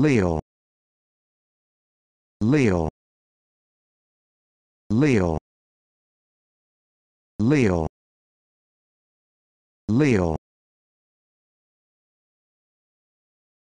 Leo. Leo. Leo. Leo. Leo.